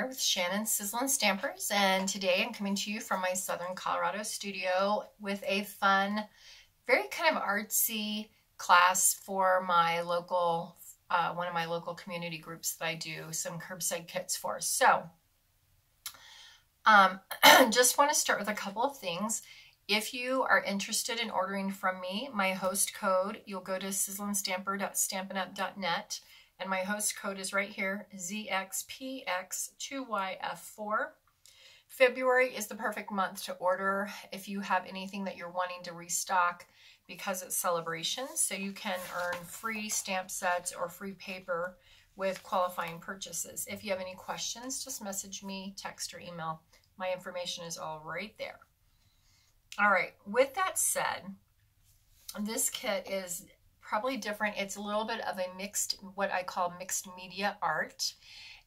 here with Shannon Sizzlen Stampers, and today I'm coming to you from my Southern Colorado studio with a fun, very kind of artsy class for my local, uh, one of my local community groups that I do some curbside kits for. So, um, just want to start with a couple of things. If you are interested in ordering from me, my host code, you'll go to sizzlinstamper.stampinup.net and my host code is right here, ZXPX2YF4. February is the perfect month to order if you have anything that you're wanting to restock because it's Sale-a-bration. So you can earn free stamp sets or free paper with qualifying purchases. If you have any questions, just message me, text, or email. My information is all right there. All right, with that said, this kit is probably different. It's a little bit of a mixed, what I call mixed media art.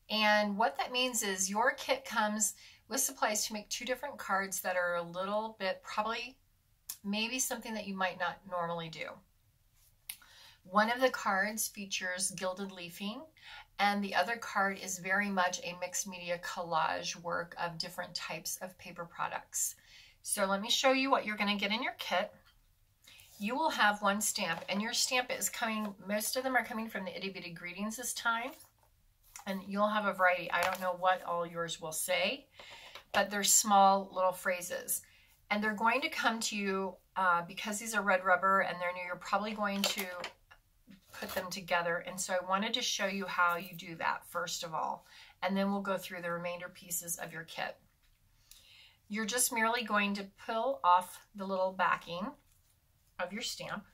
And what that means is your kit comes with supplies to make two different cards that are a little bit, probably maybe something that you might not normally do. One of the cards features gilded leafing and the other card is very much a mixed media collage work of different types of paper products. So let me show you what you're going to get in your kit you will have one stamp and your stamp is coming, most of them are coming from the itty bitty greetings this time. And you'll have a variety. I don't know what all yours will say, but they're small little phrases. And they're going to come to you uh, because these are red rubber and they're new. You're probably going to put them together. And so I wanted to show you how you do that first of all. And then we'll go through the remainder pieces of your kit. You're just merely going to pull off the little backing of your stamp.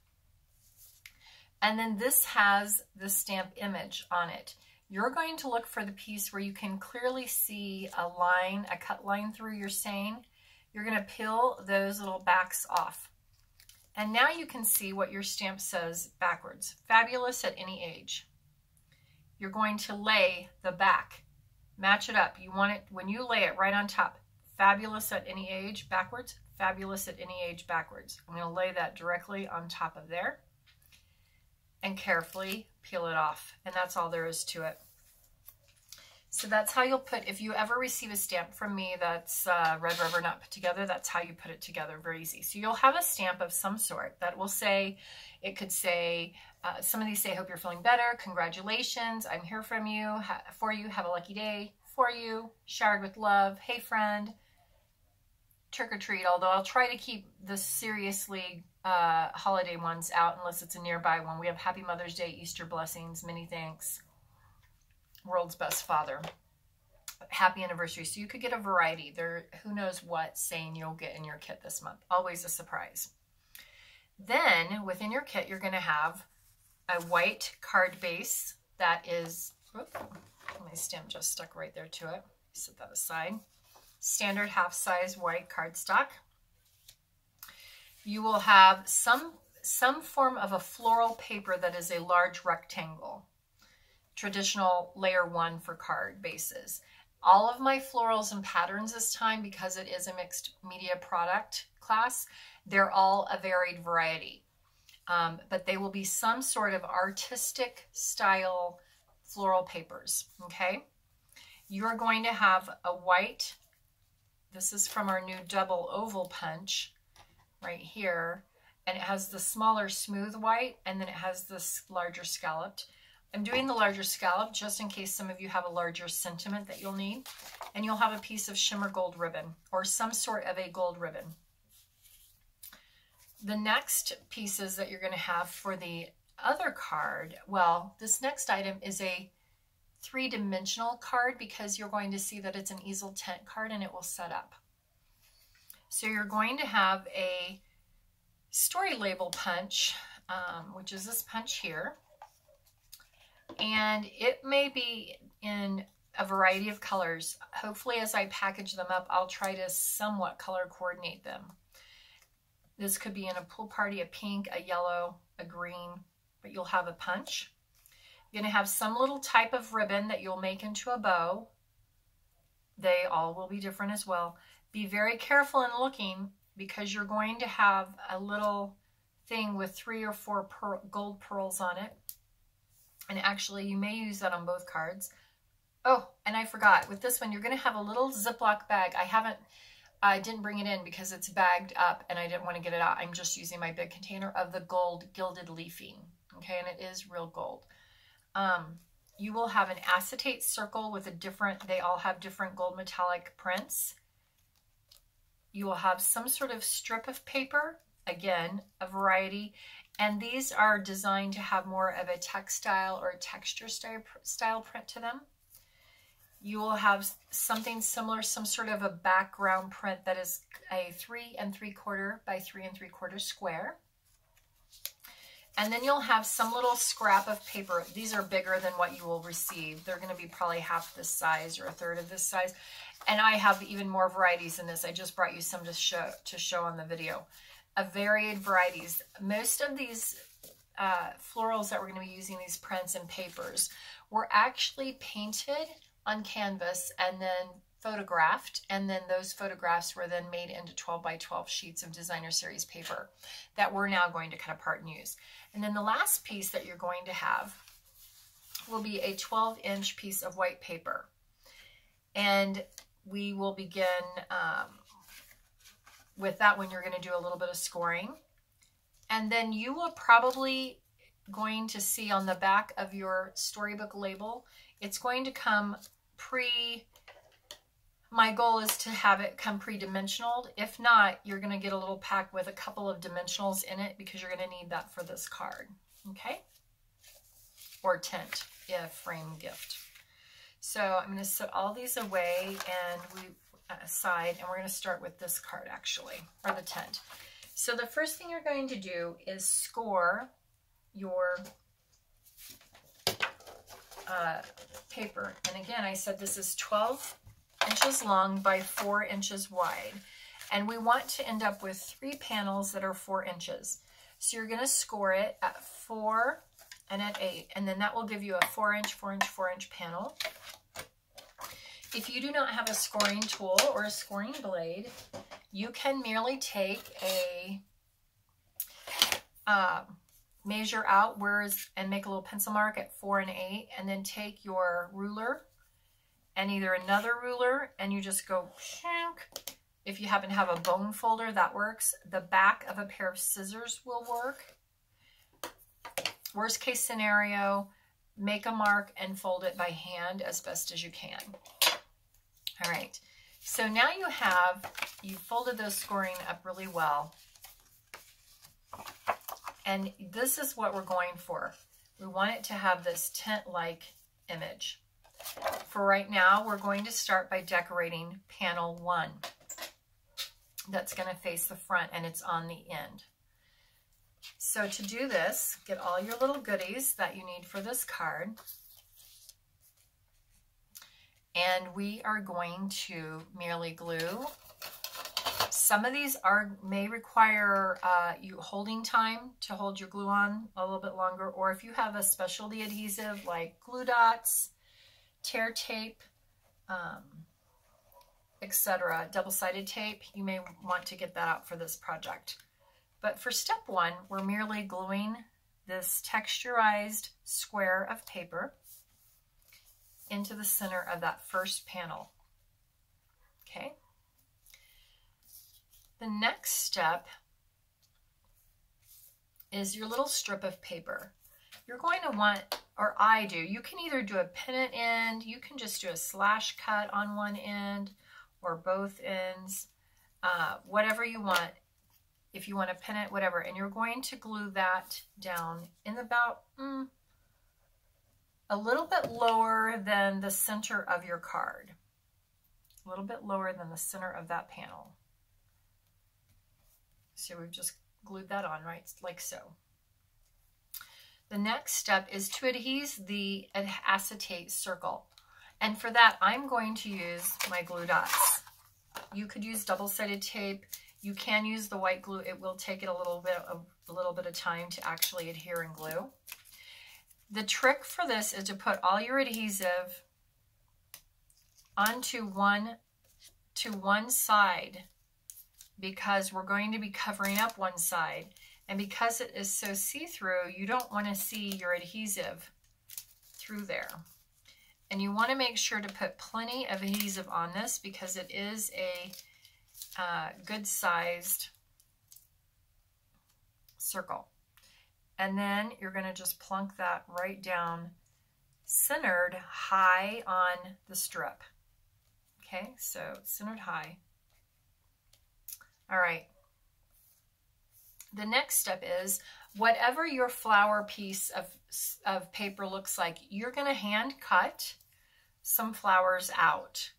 And then this has the stamp image on it. You're going to look for the piece where you can clearly see a line, a cut line through your saying. You're going to peel those little backs off. And now you can see what your stamp says backwards. Fabulous at any age. You're going to lay the back. Match it up. You want it, when you lay it right on top, fabulous at any age backwards, Fabulous at any age backwards. I'm going to lay that directly on top of there and carefully peel it off. And that's all there is to it. So that's how you'll put, if you ever receive a stamp from me that's uh, red rubber not put together, that's how you put it together, very easy. So you'll have a stamp of some sort that will say, it could say, uh, some of these say, hope you're feeling better, congratulations, I'm here from you, for you, have a lucky day, for you, showered with love, hey friend, trick or treat, although I'll try to keep the seriously uh, holiday ones out unless it's a nearby one. We have Happy Mother's Day, Easter blessings, many thanks, World's Best Father, Happy Anniversary. So you could get a variety. There, who knows what saying you'll get in your kit this month. Always a surprise. Then within your kit, you're going to have a white card base that is, whoop, my stamp just stuck right there to it. Set that aside standard half-size white cardstock. You will have some, some form of a floral paper that is a large rectangle, traditional layer one for card bases. All of my florals and patterns this time, because it is a mixed media product class, they're all a varied variety. Um, but they will be some sort of artistic style floral papers, okay? You are going to have a white this is from our new double oval punch right here. And it has the smaller smooth white and then it has this larger scalloped. I'm doing the larger scallop just in case some of you have a larger sentiment that you'll need. And you'll have a piece of shimmer gold ribbon or some sort of a gold ribbon. The next pieces that you're going to have for the other card, well, this next item is a three-dimensional card because you're going to see that it's an easel tent card and it will set up. So you're going to have a story label punch, um, which is this punch here. And it may be in a variety of colors. Hopefully as I package them up, I'll try to somewhat color coordinate them. This could be in a pool party, a pink, a yellow, a green, but you'll have a punch. You're going to have some little type of ribbon that you'll make into a bow. They all will be different as well. Be very careful in looking because you're going to have a little thing with three or four gold pearls on it. And actually, you may use that on both cards. Oh, and I forgot, with this one, you're going to have a little Ziploc bag. I haven't, I didn't bring it in because it's bagged up and I didn't want to get it out. I'm just using my big container of the gold gilded leafing. Okay, and it is real gold. Um, you will have an acetate circle with a different, they all have different gold metallic prints. You will have some sort of strip of paper, again, a variety. And these are designed to have more of a textile or a texture style, style print to them. You will have something similar, some sort of a background print that is a three and three quarter by three and three quarter square. And then you'll have some little scrap of paper. These are bigger than what you will receive. They're going to be probably half this size or a third of this size. And I have even more varieties in this. I just brought you some to show, to show on the video. A varied varieties. Most of these uh, florals that we're going to be using, these prints and papers, were actually painted on canvas and then photographed and then those photographs were then made into 12 by 12 sheets of designer series paper that we're now going to cut apart and use. And then the last piece that you're going to have will be a 12 inch piece of white paper. And we will begin um, with that one. You're going to do a little bit of scoring. And then you will probably going to see on the back of your storybook label, it's going to come pre, my goal is to have it come pre-dimensional. If not, you're going to get a little pack with a couple of dimensionals in it because you're going to need that for this card. Okay? Or tint, if frame gift. So I'm going to set all these away and we aside, and we're going to start with this card actually, or the tent. So the first thing you're going to do is score your uh, paper. And again, I said this is 12 inches long by 4 inches wide. And we want to end up with three panels that are 4 inches. So you're going to score it at 4 and at 8. And then that will give you a 4 inch, 4 inch, 4 inch panel. If you do not have a scoring tool or a scoring blade, you can merely take a uh, measure out where's and make a little pencil mark at four and eight and then take your ruler and either another ruler and you just go shank. If you happen to have a bone folder, that works. The back of a pair of scissors will work. Worst case scenario, make a mark and fold it by hand as best as you can. All right, so now you have, you folded those scoring up really well. And this is what we're going for. We want it to have this tent-like image. For right now, we're going to start by decorating panel one. That's going to face the front and it's on the end. So to do this, get all your little goodies that you need for this card. And we are going to merely glue some of these are may require uh, you holding time to hold your glue on a little bit longer, or if you have a specialty adhesive like glue dots, tear tape, um, etc., double-sided tape, you may want to get that out for this project. But for step one, we're merely gluing this texturized square of paper into the center of that first panel. Okay. The next step is your little strip of paper. You're going to want, or I do, you can either do a pennant end, you can just do a slash cut on one end or both ends, uh, whatever you want. If you want a pennant, whatever. And you're going to glue that down in about mm, a little bit lower than the center of your card. A little bit lower than the center of that panel. So we've just glued that on, right, like so. The next step is to adhese the acetate circle. And for that, I'm going to use my glue dots. You could use double-sided tape. You can use the white glue. It will take it a little bit of, a little bit of time to actually adhere and glue. The trick for this is to put all your adhesive onto one to one side because we're going to be covering up one side. And because it is so see-through, you don't want to see your adhesive through there. And you want to make sure to put plenty of adhesive on this because it is a uh, good sized circle. And then you're going to just plunk that right down centered high on the strip. Okay, so centered high. All right. The next step is whatever your flower piece of, of paper looks like, you're going to hand cut some flowers out.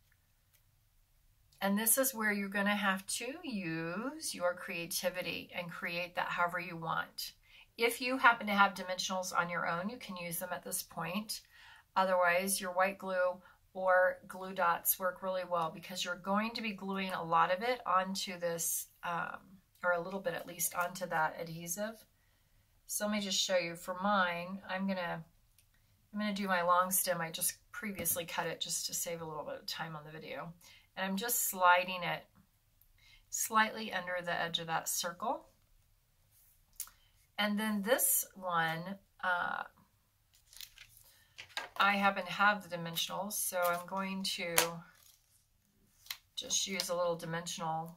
And this is where you're going to have to use your creativity and create that however you want. If you happen to have dimensionals on your own, you can use them at this point. Otherwise, your white glue or glue dots work really well because you're going to be gluing a lot of it onto this, um, or a little bit at least, onto that adhesive. So let me just show you. For mine, I'm to I'm to do my long stem. I just previously cut it just to save a little bit of time on the video. And I'm just sliding it slightly under the edge of that circle. And then this one, uh, I happen to have the dimensionals, so I'm going to just use a little dimensional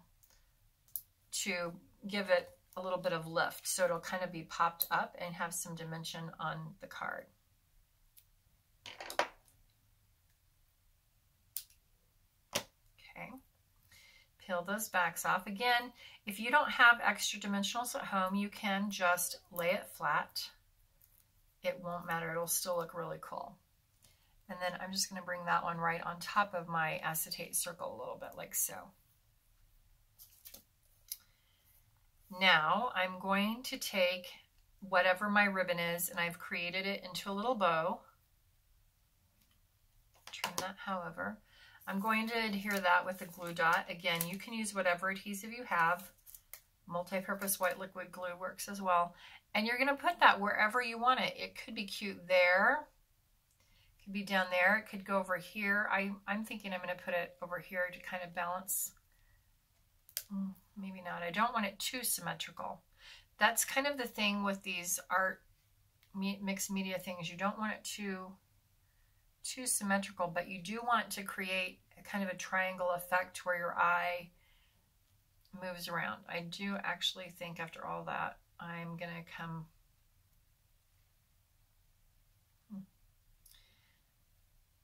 to give it a little bit of lift. So it'll kind of be popped up and have some dimension on the card. Okay, peel those backs off. Again, if you don't have extra dimensionals at home, you can just lay it flat. It won't matter, it'll still look really cool. And then I'm just gonna bring that one right on top of my acetate circle a little bit like so. Now I'm going to take whatever my ribbon is and I've created it into a little bow. Trim that however. I'm going to adhere that with a glue dot. Again, you can use whatever adhesive you have. Multi-purpose white liquid glue works as well. And you're gonna put that wherever you want it. It could be cute there. It could be down there. It could go over here. I, I'm thinking I'm gonna put it over here to kind of balance. Mm, maybe not. I don't want it too symmetrical. That's kind of the thing with these art mixed media things. You don't want it too too symmetrical, but you do want to create a kind of a triangle effect where your eye moves around. I do actually think after all that, I'm going to come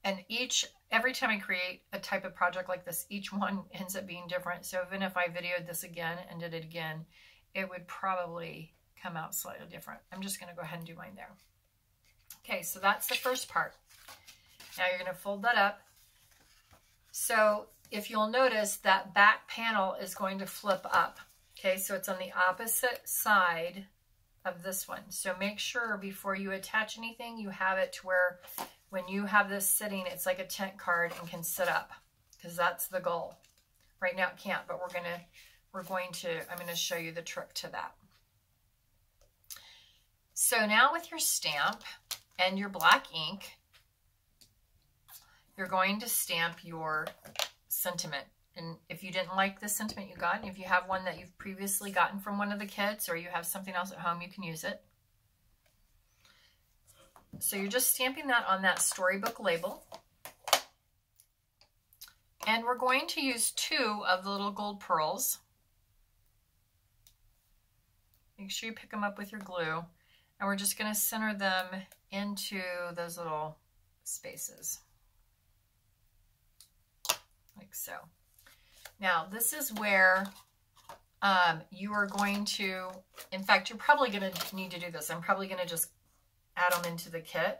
and each every time I create a type of project like this each one ends up being different so even if I videoed this again and did it again it would probably come out slightly different I'm just going to go ahead and do mine there okay so that's the first part now you're going to fold that up. So if you'll notice that back panel is going to flip up. Okay, so it's on the opposite side of this one. So make sure before you attach anything, you have it to where when you have this sitting, it's like a tent card and can sit up because that's the goal. Right now it can't, but we're gonna, we're going to, I'm gonna show you the trick to that. So now with your stamp and your black ink, you're going to stamp your sentiment. And if you didn't like the sentiment you got, if you have one that you've previously gotten from one of the kids or you have something else at home, you can use it. So you're just stamping that on that storybook label. And we're going to use two of the little gold pearls. Make sure you pick them up with your glue. And we're just going to center them into those little spaces like so. Now, this is where um, you are going to, in fact, you're probably going to need to do this. I'm probably going to just add them into the kit.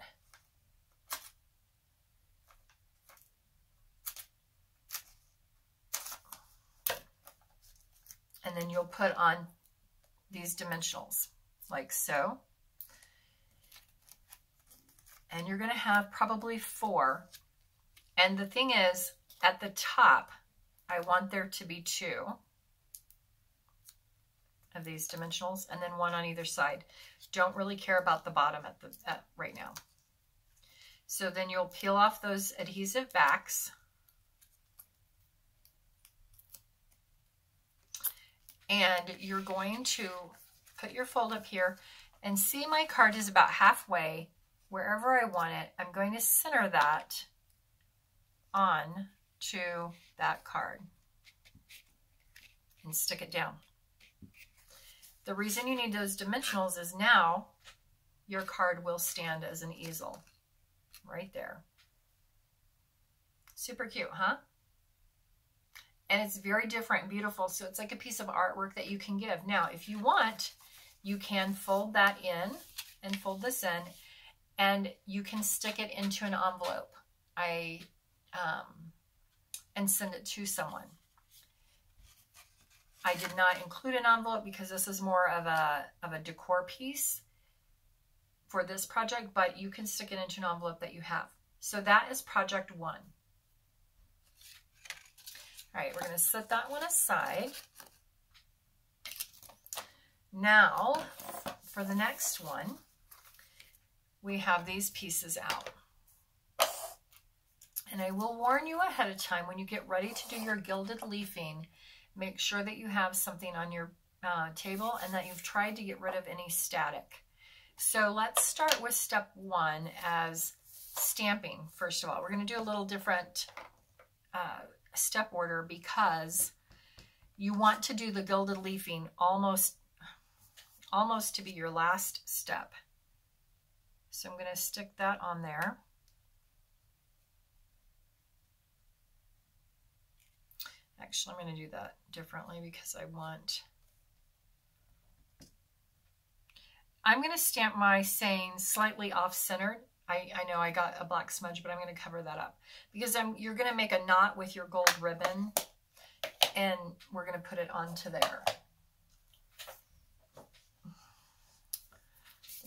And then you'll put on these dimensionals like so. And you're going to have probably four. And the thing is, at the top, I want there to be two of these dimensionals and then one on either side. Don't really care about the bottom at the at right now. So then you'll peel off those adhesive backs. And you're going to put your fold up here and see my card is about halfway wherever I want it. I'm going to center that on to that card and stick it down. The reason you need those dimensionals is now your card will stand as an easel right there. Super cute, huh? And it's very different and beautiful. So it's like a piece of artwork that you can give. Now, if you want, you can fold that in and fold this in and you can stick it into an envelope. I um, and send it to someone. I did not include an envelope because this is more of a, of a decor piece for this project, but you can stick it into an envelope that you have. So that is project one. All right, we're going to set that one aside. Now, for the next one, we have these pieces out. And I will warn you ahead of time when you get ready to do your gilded leafing, make sure that you have something on your uh, table and that you've tried to get rid of any static. So let's start with step one as stamping, first of all. We're going to do a little different uh, step order because you want to do the gilded leafing almost, almost to be your last step. So I'm going to stick that on there. Actually, I'm going to do that differently because I want... I'm going to stamp my saying slightly off-centered. I, I know I got a black smudge, but I'm going to cover that up. Because I'm, you're going to make a knot with your gold ribbon, and we're going to put it onto there.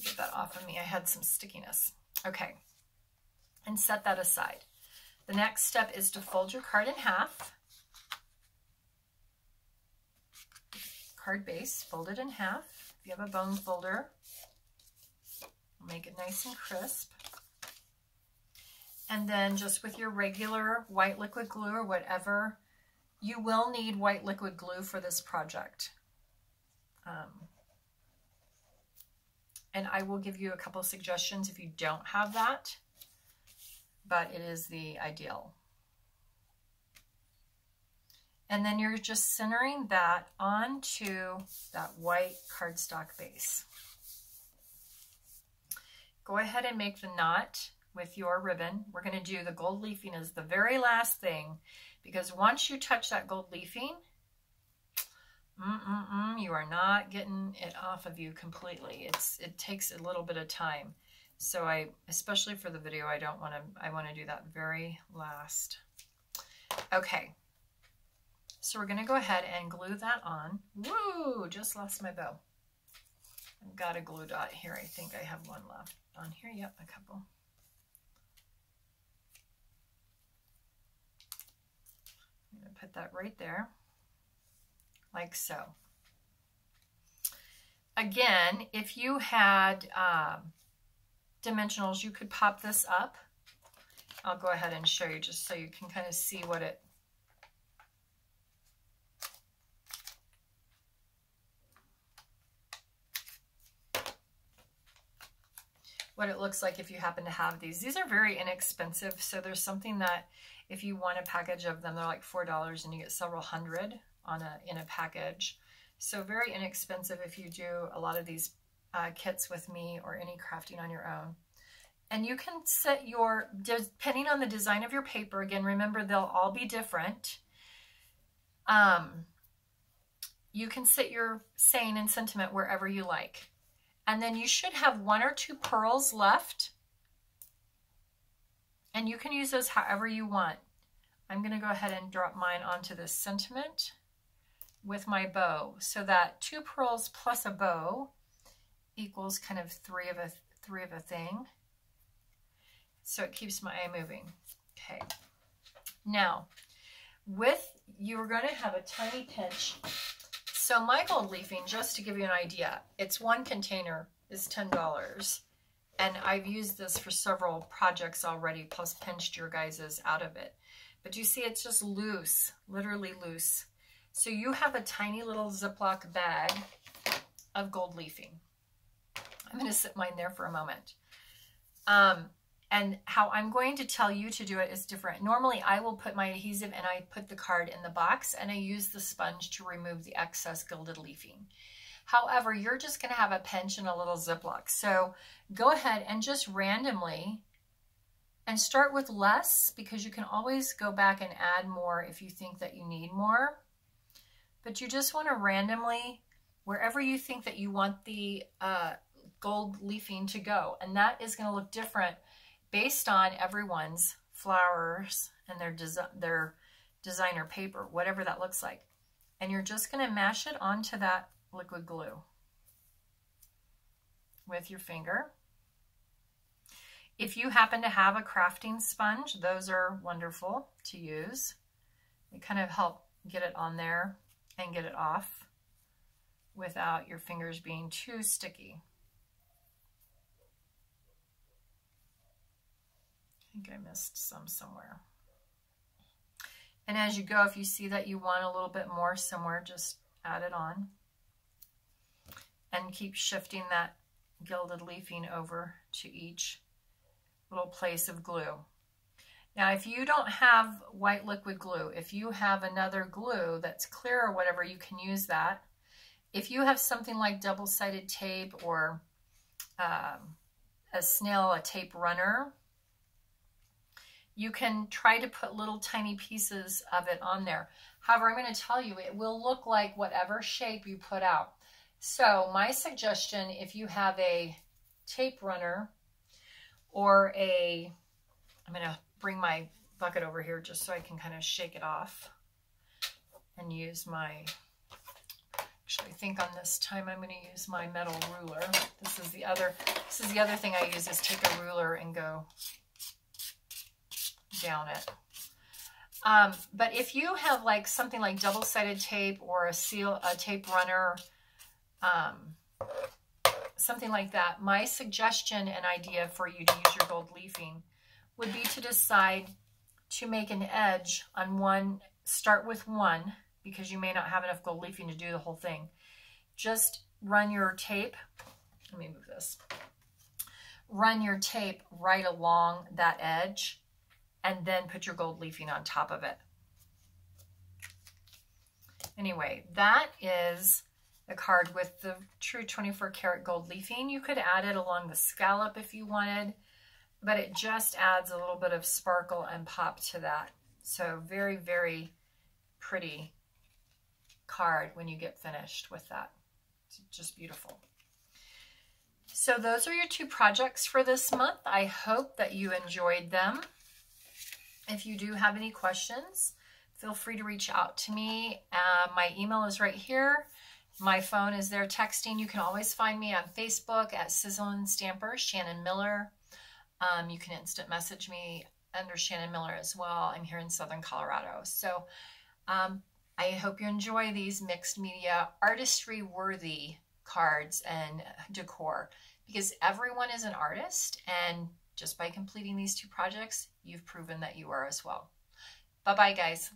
Get that off of me. I had some stickiness. Okay. And set that aside. The next step is to fold your card in half. Card base, fold it in half. If you have a bone folder, make it nice and crisp. And then just with your regular white liquid glue or whatever, you will need white liquid glue for this project. Um, and I will give you a couple suggestions if you don't have that, but it is the ideal. And then you're just centering that onto that white cardstock base. Go ahead and make the knot with your ribbon. We're going to do the gold leafing as the very last thing because once you touch that gold leafing, mm -mm -mm, you are not getting it off of you completely. It's It takes a little bit of time. So I, especially for the video, I don't want to, I want to do that very last. Okay, so we're going to go ahead and glue that on. Woo! Just lost my bow. I've got a glue dot here. I think I have one left on here. Yep, a couple. I'm to put that right there, like so. Again, if you had um, dimensionals, you could pop this up. I'll go ahead and show you just so you can kind of see what it what it looks like if you happen to have these. These are very inexpensive, so there's something that if you want a package of them, they're like $4 and you get several hundred on a in a package. So very inexpensive if you do a lot of these uh, kits with me or any crafting on your own. And you can set your, depending on the design of your paper, again, remember they'll all be different. Um, you can set your saying and sentiment wherever you like. And then you should have one or two pearls left. And you can use those however you want. I'm going to go ahead and drop mine onto this sentiment with my bow so that two pearls plus a bow equals kind of three of a three of a thing. So it keeps my eye moving. Okay. Now, with you're going to have a tiny pinch so my gold leafing, just to give you an idea, it's one container is $10. And I've used this for several projects already, plus pinched your guys's out of it. But you see, it's just loose, literally loose. So you have a tiny little Ziploc bag of gold leafing. I'm going to sit mine there for a moment. Um, And how I'm going to tell you to do it is different. Normally I will put my adhesive and I put the card in the box and I use the sponge to remove the excess gilded leafing. However, you're just gonna have a pinch and a little Ziploc. So go ahead and just randomly and start with less because you can always go back and add more if you think that you need more. But you just wanna randomly, wherever you think that you want the uh, gold leafing to go. And that is gonna look different based on everyone's flowers and their, desi their designer paper, whatever that looks like. And you're just going to mash it onto that liquid glue with your finger. If you happen to have a crafting sponge, those are wonderful to use. They kind of help get it on there and get it off without your fingers being too sticky. Think I missed some somewhere. And as you go, if you see that you want a little bit more somewhere, just add it on. And keep shifting that gilded leafing over to each little place of glue. Now, if you don't have white liquid glue, if you have another glue that's clear or whatever, you can use that. If you have something like double-sided tape or um, a snail, a tape runner, you can try to put little tiny pieces of it on there. However, I'm going to tell you, it will look like whatever shape you put out. So my suggestion, if you have a tape runner or a, I'm going to bring my bucket over here just so I can kind of shake it off and use my, actually I think on this time I'm going to use my metal ruler. This is the other, this is the other thing I use is take a ruler and go down it. Um, but if you have like something like double-sided tape or a seal, a tape runner, um, something like that, my suggestion and idea for you to use your gold leafing would be to decide to make an edge on one, start with one, because you may not have enough gold leafing to do the whole thing. Just run your tape, let me move this, run your tape right along that edge and then put your gold leafing on top of it. Anyway, that is the card with the true 24 karat gold leafing. You could add it along the scallop if you wanted, but it just adds a little bit of sparkle and pop to that. So very, very pretty card when you get finished with that. It's just beautiful. So those are your two projects for this month. I hope that you enjoyed them. If you do have any questions, feel free to reach out to me. Uh, my email is right here. My phone is there texting. You can always find me on Facebook at Sizzlen Stamper, Shannon Miller. Um, you can instant message me under Shannon Miller as well. I'm here in Southern Colorado. So um, I hope you enjoy these mixed media artistry worthy cards and decor because everyone is an artist and just by completing these two projects, you've proven that you are as well. Bye-bye, guys.